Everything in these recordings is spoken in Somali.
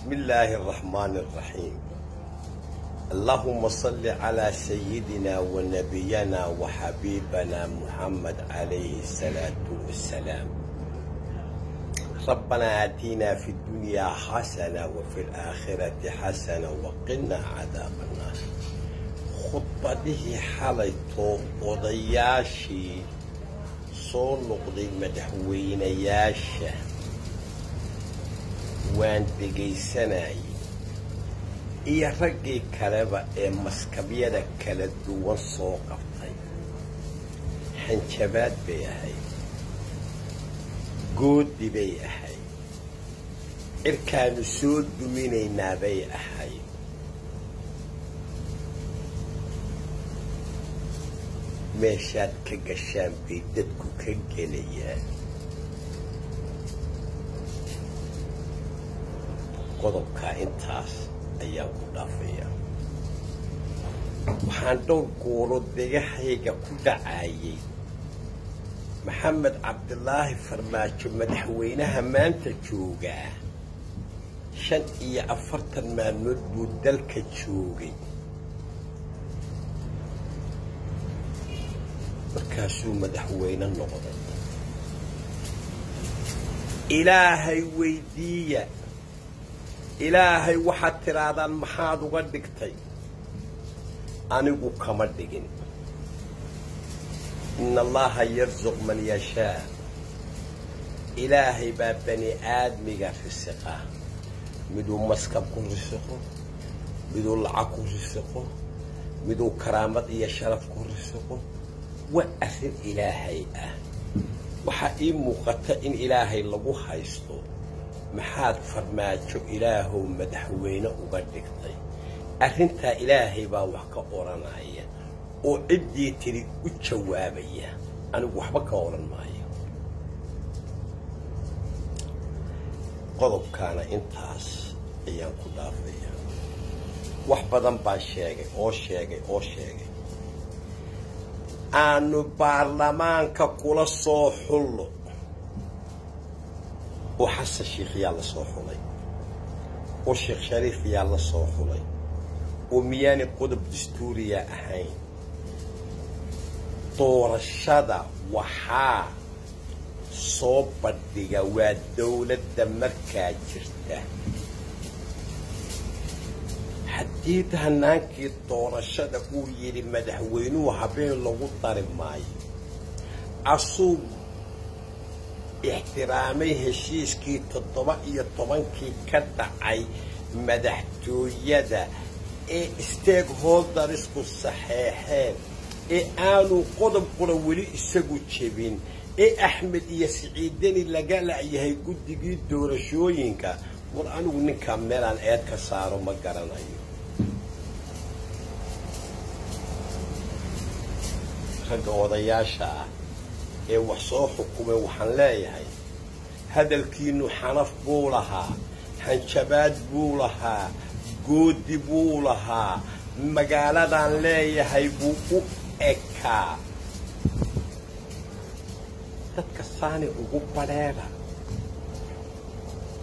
بسم الله الرحمن الرحيم. اللهم صل على سيدنا ونبينا وحبيبنا محمد عليه الصلاة والسلام. ربنا آتينا في الدنيا حسنة وفي الآخرة حسنة وقنا عذاب النار. خطبته حالته odayaashii soo noqday madaxweynayaasha waan dhegaysanayay. Iyo raggii kaleba ee maskabyada kala duwan soo qabtay. Xanjabaad bay ahayd goodi bay ahayd cirkaanu soo duminaynaa bay ahayd meeshaad ka gashaan bay dadku ka gelayaan qodobkaa intaas ayaan ku dhaafayaa waxaan dhowr gooro degahayga ku dhacayay. Maxamed cabdilaahi farmaajo madaxweynaha maanta joogaa. Shan iyo afartan maalmood buu dalka joogay. Markaasuu madaxweyne noqday. Ilaahay weydiiya إلهي واحد ترى هذا المحاد وقدك تي. أنا أبوك إن الله يرزق من يشاء. إلهي باب بني آدم في السقاء بدون مسكب كون رسخه بدون العقو رسخه بدون كرامة يا شرف كون رسخه وأثر إلهي. أه وحقيم مقتئن إلهي اللي هو maxaad farmaajo ilaahow madaxweyne uga dhigtay. Arrintaa ilaahay baa wax ka odhanaya oo ciddii tiri u jawaabaya. Anigu waxba ka odhan maayo. Qodobkaana intaas ayaan ku dhaafaya. Wax badan baan sheegay oo sheegay oo sheegay. Aanu baarlamaanka kula soo xullo oo xasan sheikh yaa la xulay oo sheekh shariif yaa la soo xulay oo miyaani qodob dastuuriya ahayn. Doorashada waxaa soo bandhiga waa dawladda markaa jirta. Haddii hanaankii doorashada uu yidhi madaxweynuhu habeen lagu dari maayo ixtiraamay heshiiskii toddoba iyo tobankii ka dhacay madaxtooyada ee stakeholdersku saxeexeen ee aanu qodobkuna weli isagu jebin ee axmed iyo siciidani laga la'yahay guddigii doorashooyinka. War anigu ninkaa meelaan eed ka saaro ma garanayo. Ragga odayaasha ah ee wax soo xukumay waxaan leeyahay. Hadalkiinnu xanaf buu lahaa hanjabaad buu lahaa goodi buu lahaa magaaladaan leeyahay buu u ekaa. Dadka saani ugu badheedha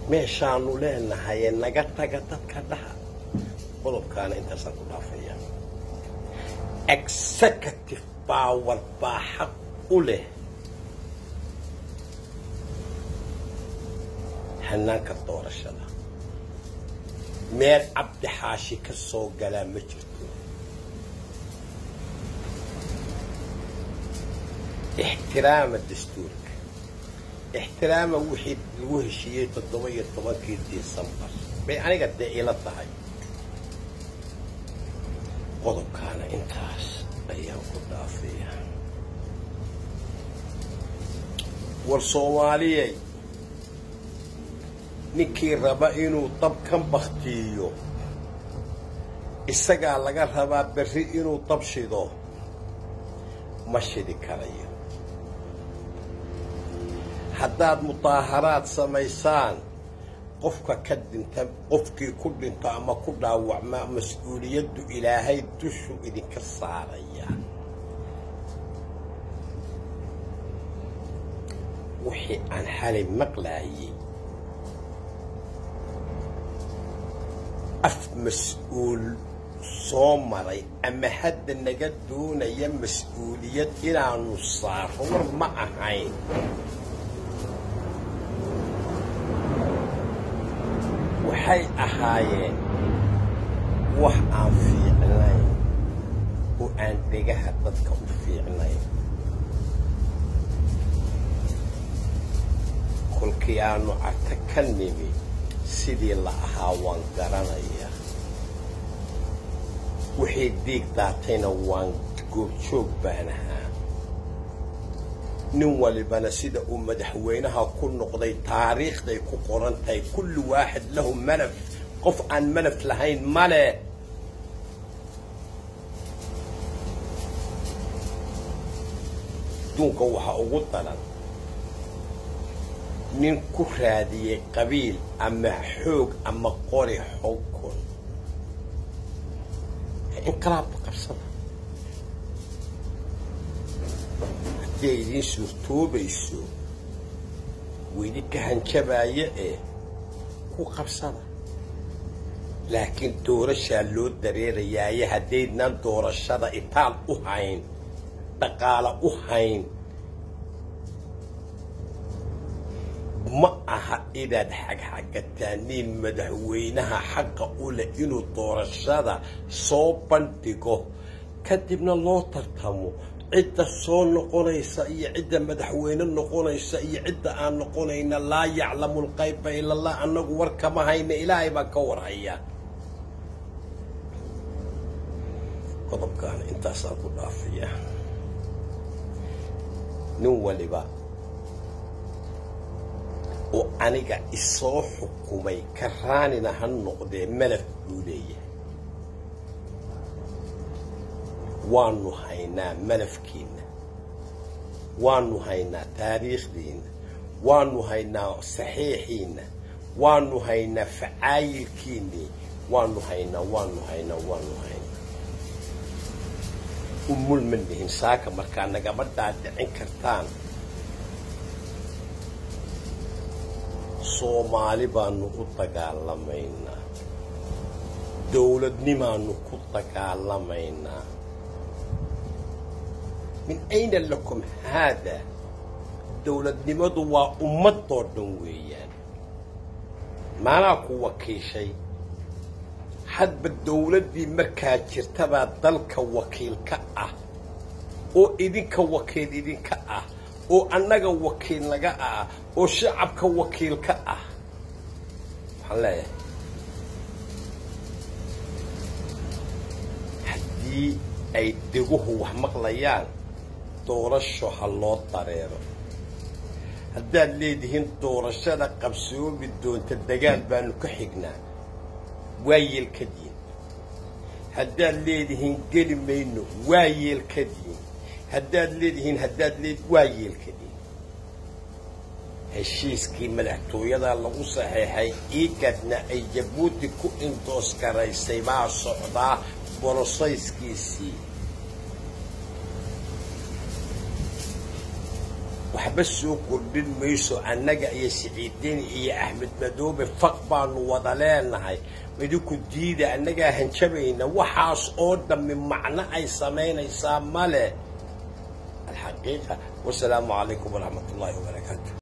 meeshaanu leenahayee naga taga dadka dhaha qodobkaana intaasaan ku dhaafaya. Executive power baa xaq u leh hanaanka doorashada. Meel cabdi xaashi ka soo galaa ma jirto. Ixtiraama dastuurka. Ixtiraama wixii lagu heshiiyey toddoba iyo tobankii disembar bay aniga dee ila tahay. Qodobkaana intaas ayaan ku dhaafaya war soomaaliyey ninkii raba inuu dabkan baktiiyo isagaa laga rabaa berri inuu dab shido? Ma shidi karayo haddaad mudaaharaad samaysaan qofka ka dhinta qofkii ku dhinto ama ku dhaawacmaa mas'uuliyaddu ilaahay dushu idinka saaraya. Wixii aan xalay maqlaayay af mas'uul soo maray ama hadda naga doonaya mas'uuliyad inaanu saaro war ma ahayn. Waxay ahaayeen wax aan fiicnayn oo aan dhegaha dadka u fiicnayn. Kolkii aanu carta ka nimi sidii la ahaa waan garanayaa. Wixii diig daatayna waan goobjoog baan ahaa. Nin walibana sida uu madaxweynaha ku noqday taariikhday ku qoran tahay kulli waaxid lahu malaf qof aan malaf lahayn male. Adduunka waxaa ugu daran nin ku raadiyey qabiil ama xoog ama qori xogkun inqilaabka qabsada. Hadday idiin suurtoobayso weydinka hanjabaaya ee ku qabsada. Laakiin doorashaa loo dareerayaaye haddaydnan doorashada itaal u hayn dhaqaalo u hayn ma aha inaad xagxagataan nin madaxweynaha xaqa u leh inuu doorashada soo bandhigo. Kadibna loo tartamo cidda soo noqonaysa iyo cidda madaxweyne noqonaysa iyo cidda aan noqonayna laa yaclamu lqayba ila allah annagu war kama hayna ilaahay baan ka warhayaa qodobkaana intaasaan ku dhaafiya. Nin waliba oo aniga isoo xukumay karaanina ha noqdee malaf buu leeyahay. Waanu haynaa malafkiinna waanu haynaa taariikhdiinna. Waanu haynaa saxiixiinna. Waanu haynaa facaayilkiinnii waanu haynaa waanu haynaa waanu haynaa. Umul ma nihin saaka markaa nagama dhaadhicin kartaan soomaali baanu u dagaalamaynaa. Dowladnimaanu ku dagaalamaynaa. Min ayna lakum haada? Dowladnimadu waa ummadoo dhan weeyaan. Maanaa ku wakiishay? Hadba dowladdii markaa jirtabaa dalka wakiil ka ah. Oo idinka wakiil idinka ah oo annaga wakiil naga ah oo shacabka wakiil ka ah. Waxaan leeyahay. Haddii ay deguhu wax maqlayaan doorasho ha loo dareero haddaad leedihiin doorashada qabsoomi doonta dagaal baanu ka xignaa. Waa yeelkadiin haddaad leedihiin geli mayno waa yeelkadiin haddaad leedihiin haddaad leed waa yeelkadiin heshiiskii madaxtooyada lagu saxeexay iigadna ay jabuuti ku indoos garaysay baa socdaa borosayskiisii waxba soo kordhin mayso annaga iyo siciidini iyo axmed madoobe faq baanu wada leenahay. Idinku diida annagaa hanjabayna? Waxaas oo dhammi macno ay samaynaysaa male الحقيقة. والسلام عليكم ورحمة الله وبركاته.